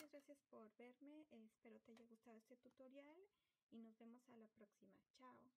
muchas gracias por verme. Espero te haya gustado este tutorial y nos vemos a la próxima. Chao.